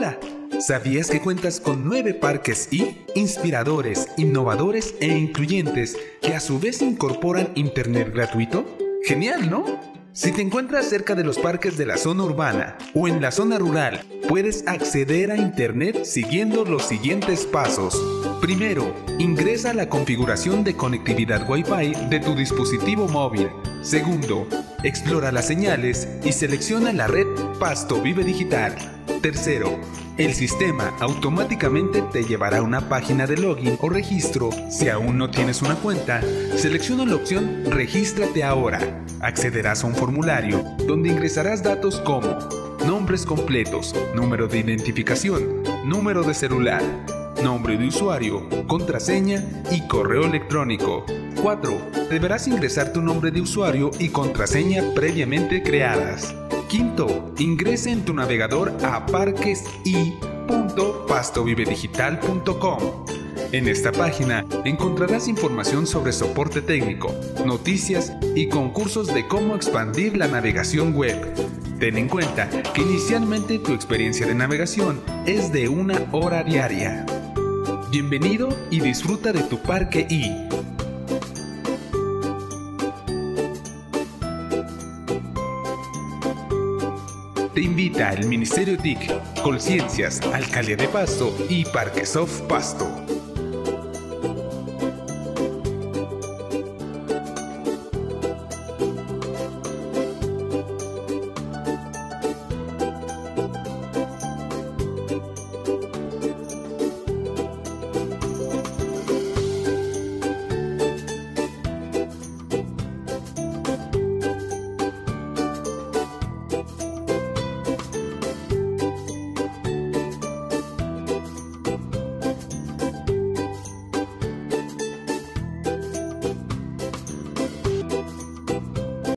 Hola, ¿sabías que cuentas con nueve parques y inspiradores, innovadores e incluyentes que a su vez incorporan Internet gratuito? Genial, ¿no? Si te encuentras cerca de los parques de la zona urbana o en la zona rural, puedes acceder a Internet siguiendo los siguientes pasos. Primero, ingresa a la configuración de conectividad Wi-Fi de tu dispositivo móvil. Segundo, explora las señales y selecciona la red Pasto Vive Digital. Tercero, el sistema automáticamente te llevará a una página de login o registro. Si aún no tienes una cuenta, selecciona la opción Regístrate ahora. Accederás a un formulario donde ingresarás datos como nombres completos, número de identificación, número de celular, nombre de usuario, contraseña y correo electrónico. 4. Deberás ingresar tu nombre de usuario y contraseña previamente creadas. Quinto, ingrese en tu navegador a parquesi.pastovivedigital.com. En esta página encontrarás información sobre soporte técnico, noticias y concursos de cómo expandir la navegación web. Ten en cuenta que inicialmente tu experiencia de navegación es de una hora diaria. Bienvenido y disfruta de tu parque I. Te invita el Ministerio TIC, Colciencias, Alcaldía de Pasto y Parquesoft Pasto.